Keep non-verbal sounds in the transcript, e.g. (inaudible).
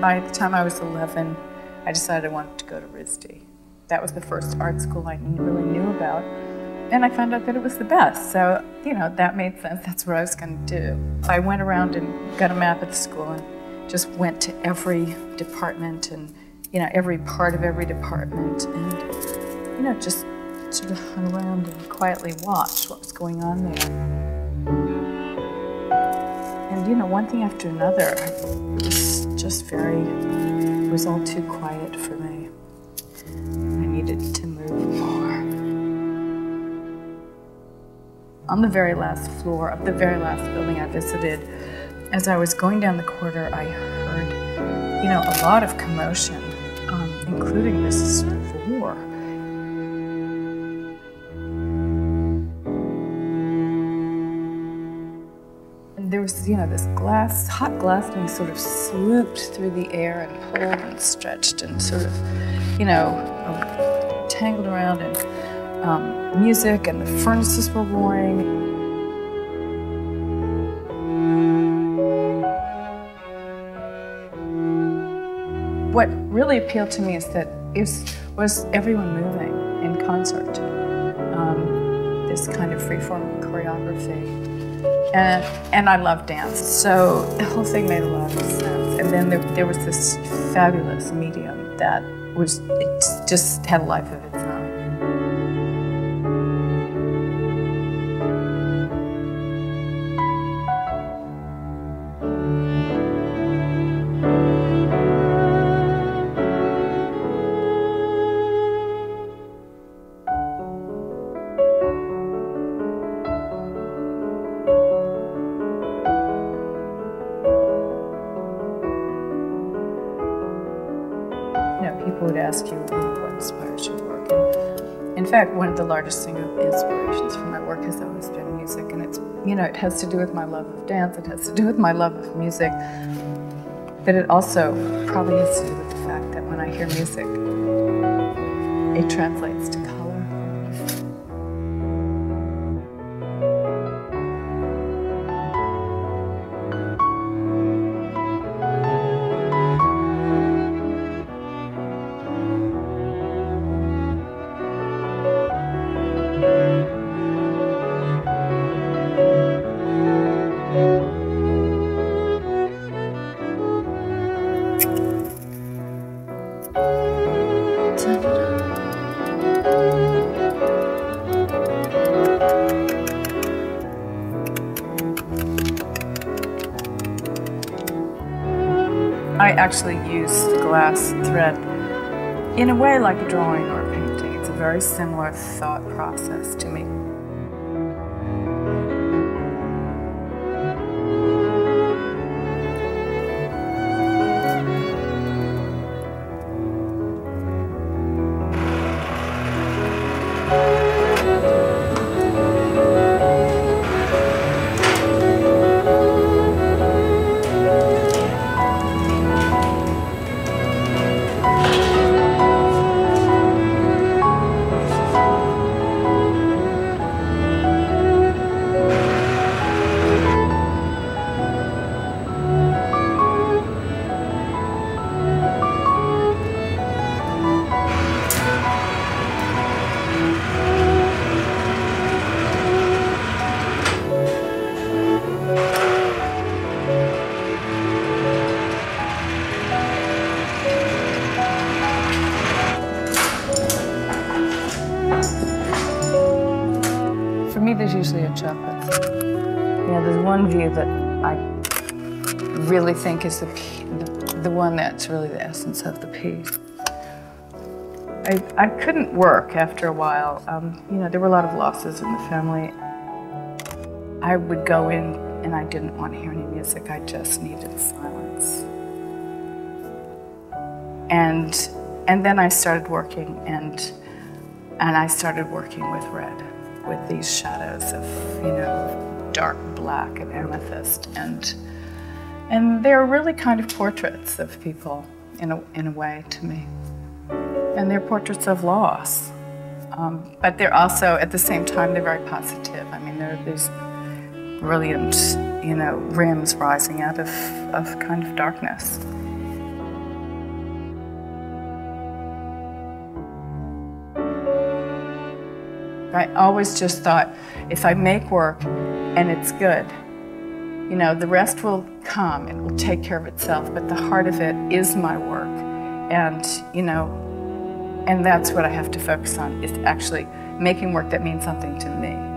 by the time I was 11, I decided I wanted to go to RISD. That was the first art school I really knew about. And I found out that it was the best. So, you know, that made sense. That's what I was going to do. I went around and got a map of the school and just went to every department and, you know, every part of every department and, you know, just sort of hung around and quietly watched what was going on there. And, you know, one thing after another, it was just very, it was all too quiet for me. I needed to move more. On the very last floor of the very last building I visited, as I was going down the corridor, I heard, you know, a lot of commotion, um, including this war. You know, this glass, hot glass being sort of swooped through the air and pulled and stretched and sort of, you know, um, tangled around and um, music and the furnaces were roaring. What really appealed to me is that it was, was everyone moving in concert. Um, this kind of freeform choreography. And, and I love dance, so (laughs) the whole thing made a lot of sense. And then there, there was this fabulous medium that was, it just had a life of its people would ask you, you know, what inspires your work. And in fact, one of the largest inspirations for my work has always been music, and it's, you know, it has to do with my love of dance, it has to do with my love of music, but it also probably has to do with the fact that when I hear music, it translates to color. I actually use glass thread in a way like a drawing or a painting. It's a very similar thought process to me. Usually a chocolate. Know, there's one view that I really think is the, the, the one that's really the essence of the piece. I, I couldn't work after a while. Um, you know, there were a lot of losses in the family. I would go in and I didn't want to hear any music. I just needed silence. And and then I started working and and I started working with red, with these shadows of, you know, dark black and amethyst and and they're really kind of portraits of people in a, in a way to me. And they're portraits of loss. Um, but they're also, at the same time, they're very positive. I mean, there are these brilliant, you know, rims rising out of, of kind of darkness. I always just thought if I make work and it's good, you know, the rest will come, it will take care of itself, but the heart of it is my work. And, you know, and that's what I have to focus on is actually making work that means something to me.